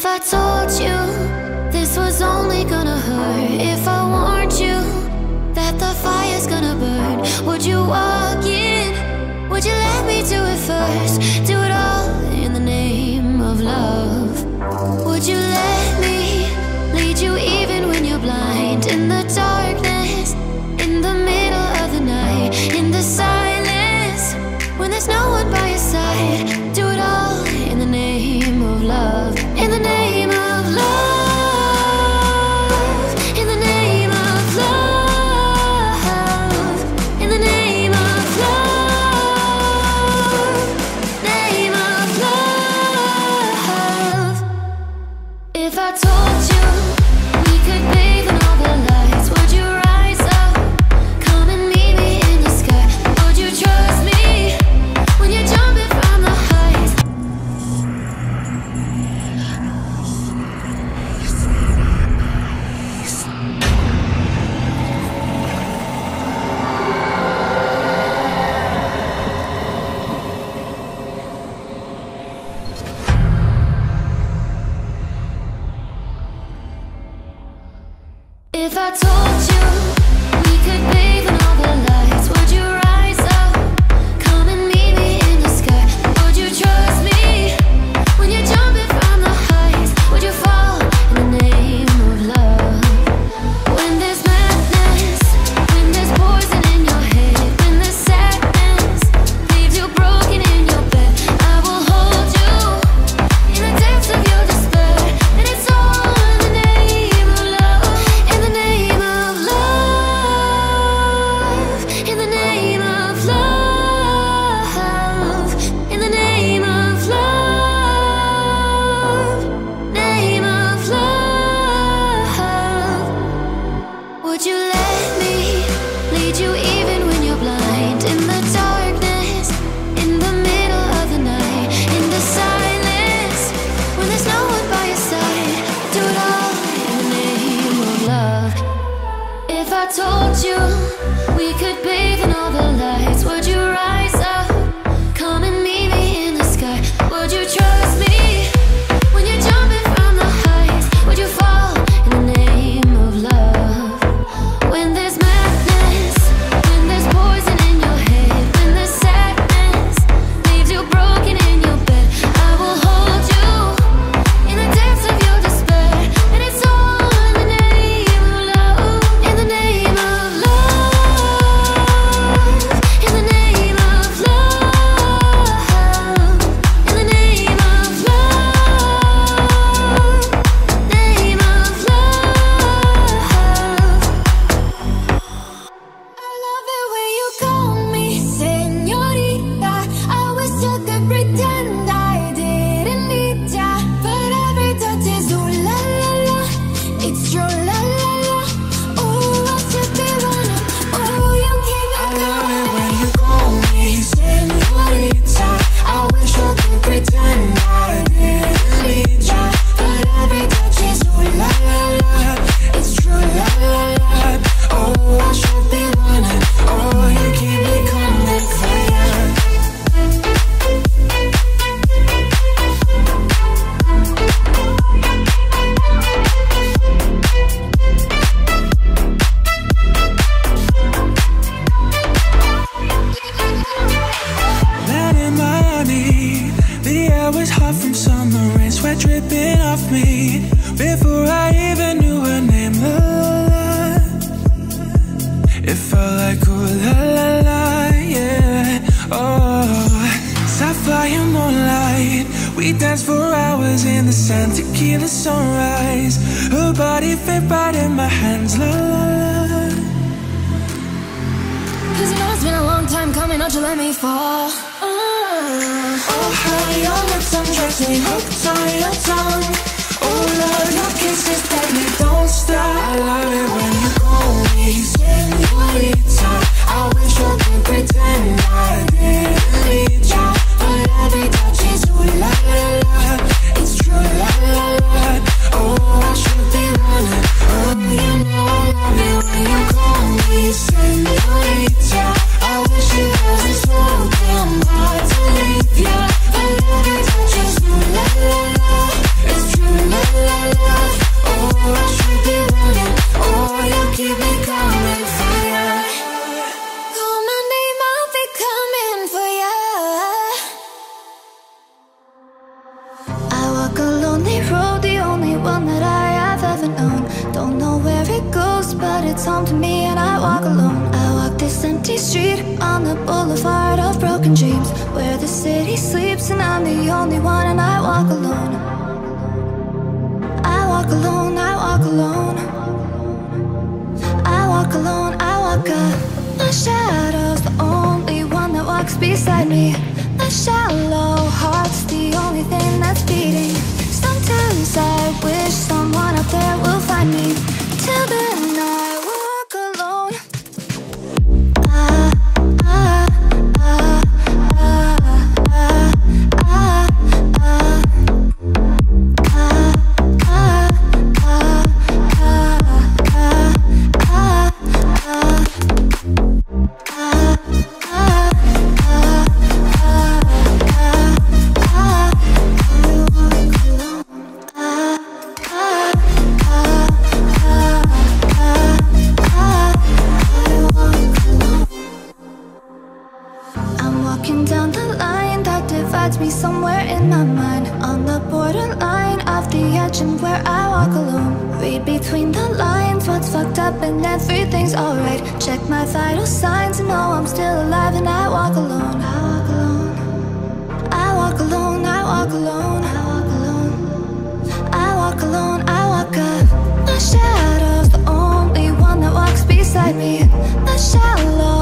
If I told if I told you the sand, tequila sunrise. Her body fit right in my hands, la la la. Cause you know it's been a long time coming, don't you let me fall. Uh. Oh, how your lips undress me, hooked on your tongue. Oh, love, your kisses that me don't stop. I love it when you call me, senorita. I wish I could pretend I didn't need you, but every touch is ooh la la. On the boulevard of broken dreams, where the city sleeps and I'm the only one, and I walk alone. I walk alone, I walk alone. I walk alone, I walk up. My shadow's the only one that walks beside me. My shallow heart's the only thing that's beating. Sometimes I wish someone up there will find me. That me somewhere in my mind. On the borderline of the edge and where I walk alone. Read between the lines, what's fucked up and everything's alright. Check my vital signs and know I'm still alive and I walk alone. I walk alone. I walk alone, I walk alone. I walk alone. I walk alone, I walk up. My shadow's the only one that walks beside me. My shallow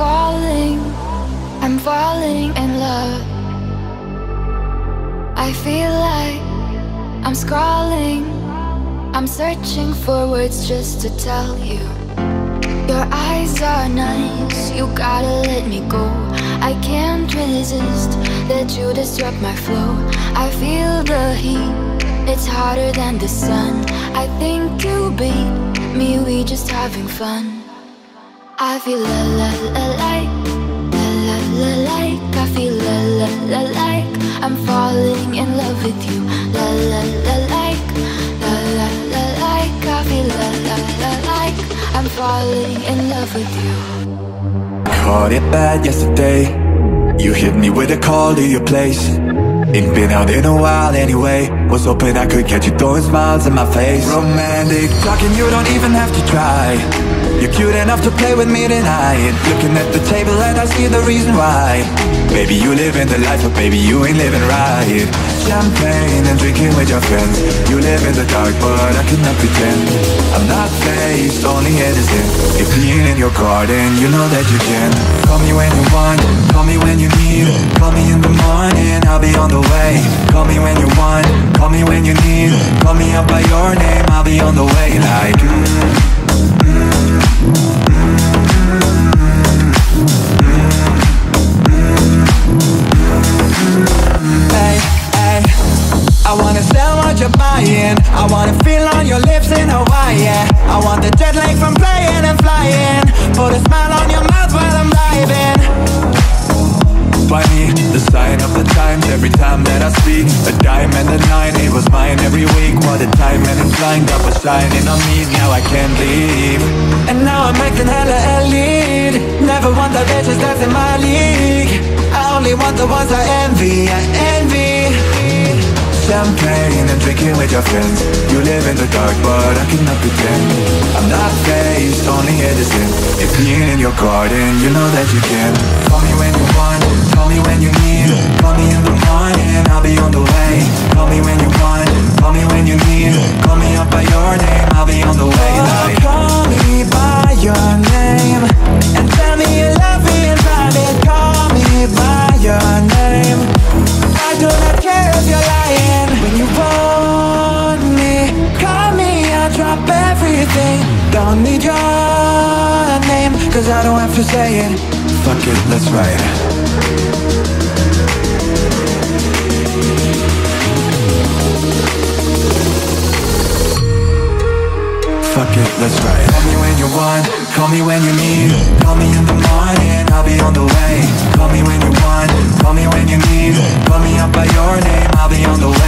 I'm falling in love. I feel like I'm scrawling. I'm searching for words just to tell you. Your eyes are nice, you gotta let me go. I can't resist that you disrupt my flow. I feel the heat, it's hotter than the sun. I think you beat me, we just having fun. I feel la la. I feel la. I'm falling in love with you. La la. I feel la. I'm falling in love with you. Caught it bad yesterday You hit me with a call to your place Ain't been out in a while anyway Was hoping I could catch you throwing smiles in my face Romantic talking, you don't even have to try You're cute enough to play with me tonight. Looking at the table and I see the reason why. Baby, you living the life, but baby, you ain't living right. Champagne and drinking with your friends. You live in the dark, but I cannot pretend. I'm not faced, only innocent If being in your garden, you know that you can. Call me when you want, call me when you need. Call me in the morning, I'll be on the way. Call me when you want, call me when you need. Call me up by your name, I'll be on the way. Like, mm, I wanna sell what you're buying. I wanna feel on your lips in Hawaii. Yeah. I want the jet lag from playing and flying. Put a smile on your mouth while I'm driving. Me, the sign of the times. Every time that I speak A dime and a nine, it was mine every week. What a time and it's blind That was shining on me, now I can't leave. And now I'm acting hella elite Never want the bitches that's in my league. I only want the ones I envy, I envy Champagne and drinking with your friends. You live in the dark but I cannot pretend. I'm not faced, only innocent If being in your garden, you know that you can. Call me when you want, call me when you need. Call me in the morning, I'll be on the way. Call me when you want, call me when you need. Call me up by your name, I'll be on the way Cause I don't have to say it. Fuck it, let's ride Fuck it, let's ride Call me when you want, call me when you need. Call me in the morning, I'll be on the way. Call me when you want, call me when you need. Call me up by your name, I'll be on the way